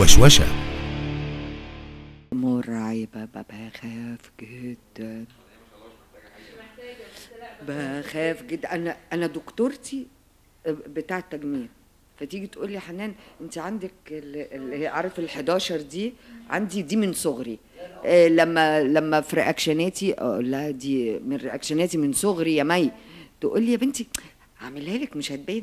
وشوشة. مرعبة بخاف جدا بخاف جدا أنا أنا دكتورتي بتاع التجميل. فتيجي تقول لي حنان أنت عندك ال- اللي عارف ال 11 دي؟ عندي دي من صغري. آه، لما لما في reaction اتي أقول لها دي من reaction اتي من صغري يا مي. تقول لي يا بنتي اعملها لك مش هتبان.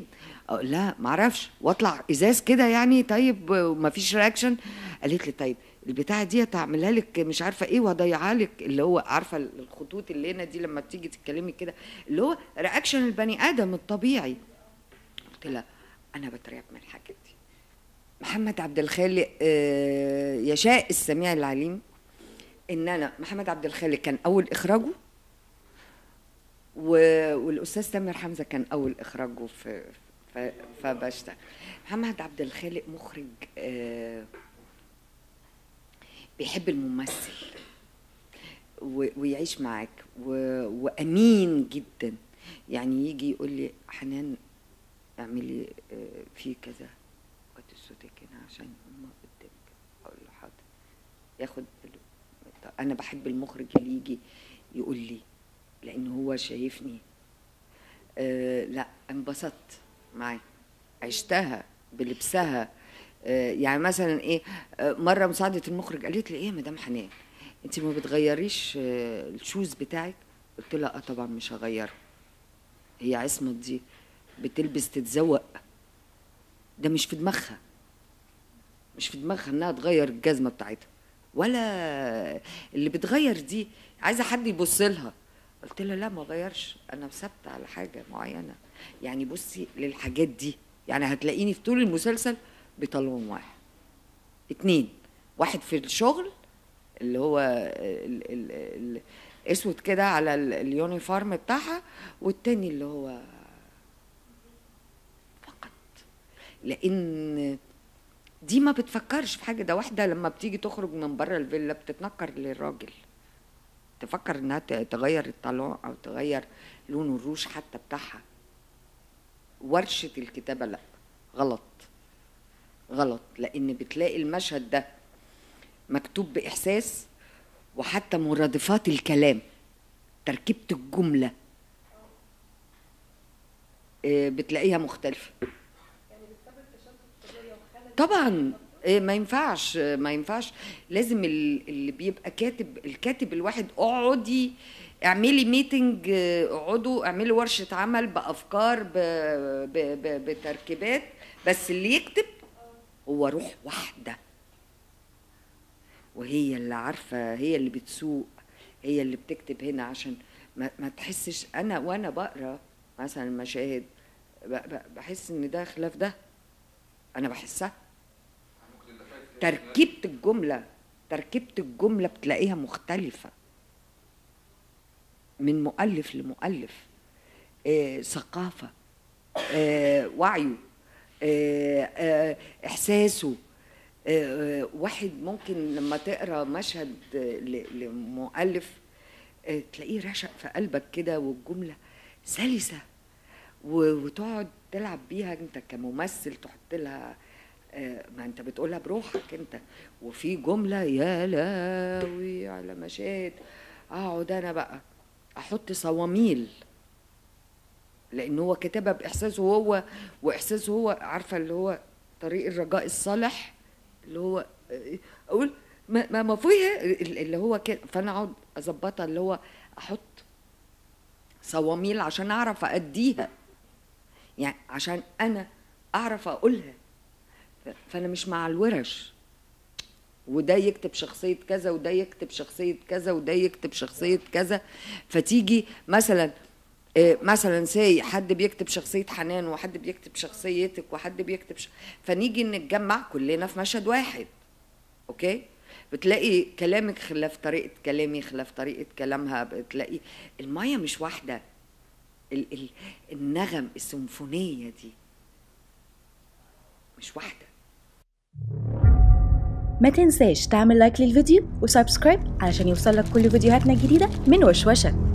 ما أعرفش. واطلع إزاز كده يعني طيب وما فيش reaction قالت لي طيب البتاعة دي هتعملها لك مش عارفة إيه وهضيعها لك. اللي هو عارفة الخطوط اللي هنا دي لما تيجي تتكلمي كده. اللي هو reaction البني آدم الطبيعي. قلت لها أنا بترعب من الحاجات دي. محمد عبد الخالق آه، يشاء السميع العليم إن أنا محمد عبد الخالق كان أول إخراجه. والأستاذ تامر حمزة كان أول إخراجه في ف- فبشتغل محمد عبد الخالق مخرج آه، بيحب الممثل ويعيش معاك وأمين جدا. يعني يجي يقول لي حنان اعملي آه، في كذا. وطي صوتك هنا عشان هم قدامك أقول له حاضر. ياخد أنا بحب المخرج اللي يجي يقول لي لأن هو شايفني. آه لا انبسطت معاه. عشتها بلبسها. آه يعني مثلا إيه آه مرة مساعدة المخرج قالت لي إيه يا مدام حنان أنت ما بتغيريش آه الشوز بتاعك؟ قلت لها آه طبعا مش هغيره. هي عصمت دي بتلبس تتزوق. ده مش في دماغها. مش في دماغها إنها تغير الجزمة بتاعتها. ولا اللي بتغير دي عايزة حد يبص لها. قلت لها لا ما غيرش أنا ثابتة على حاجة معينة. يعني بصي للحاجات دي يعني هتلاقيني في طول المسلسل بطلون واحد. اتنين واحد في الشغل اللي هو ال- أسود كده على ال- اليونيفورم بتاعها والتاني اللي هو فقط. لأن دي ما بتفكرش في حاجة. ده واحدة لما بتيجي تخرج من بره الفيلا بتتنكر للراجل. تفكر إنها تغير الطالون أو تغير لون الروش حتى بتاعها. ورشة الكتابة لأ غلط. غلط لأن بتلاقي المشهد ده مكتوب بإحساس وحتى مرادفات الكلام تركيبة الجملة آه، بتلاقيها مختلفة. طبعا ما ينفعش ما ينفعش. لازم ال- اللي بيبقى كاتب الكاتب الواحد اقعدي اعملي ميتنج اقعدوا اعملوا ورشة عمل بأفكار ب ب ب بتركيبات. بس اللي يكتب هو روح واحدة. وهي اللي عارفة هي اللي بتسوق هي اللي بتكتب هنا عشان ما, ما تحسش. أنا وأنا بقرأ مثلا ب- بحس إن ده خلاف ده أنا بحسها. تركيبة الجملة تركيبة الجملة بتلاقيها مختلفة. من مؤلف لمؤلف. آه، ثقافة. آه، وعيه. آه، آه، إحساسه. آه، آه، واحد ممكن لما تقرأ مشهد لمؤلف تلاقيه رشق في قلبك كده والجملة سلسة. وتقعد تلعب بيها انت كممثل تحط لها ما انت بتقولها بروحك انت. وفي جملة يا لاوي على مشاهد اقعد أنا بقى أحط صواميل. لأن هو كتبها باحساسه هو واحساسه هو عارفة اللي هو طريق الرجاء الصالح اللي هو آه، أقول ما ما فيها اللي هو كده. فأنا أقعد أظبطها اللي هو أحط صواميل عشان أعرف أديها. يعني عشان أنا أعرف أقولها. فأنا مش مع الورش. وده يكتب شخصية كذا وده يكتب شخصية كذا وده يكتب شخصية كذا. فتيجي مثلا آه، مثلا سي حد بيكتب شخصية حنان وحد بيكتب شخصيتك وحد بيكتب ش... فنيجي نتجمع كلنا في مشهد واحد. okay؟ بتلاقي كلامك خلاف طريقة كلامي خلاف طريقة كلامها بتلاقي المية مش واحدة. ال... ال... النغم السيمفونية دي مش واحدة. ما تنساش تعمل like للفيديو و subscribe علشان يوصلك كل فيديوهاتنا الجديدة من وشوشة.